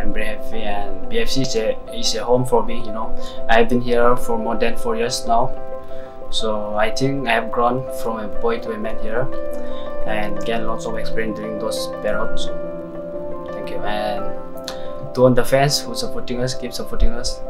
I'm very and BFC is a, is a home for me, you know. I've been here for more than four years now. So I think I have grown from a boy to a man here and gained lots of experience during those periods. Thank you. And to all the fans who supporting us, keep supporting us.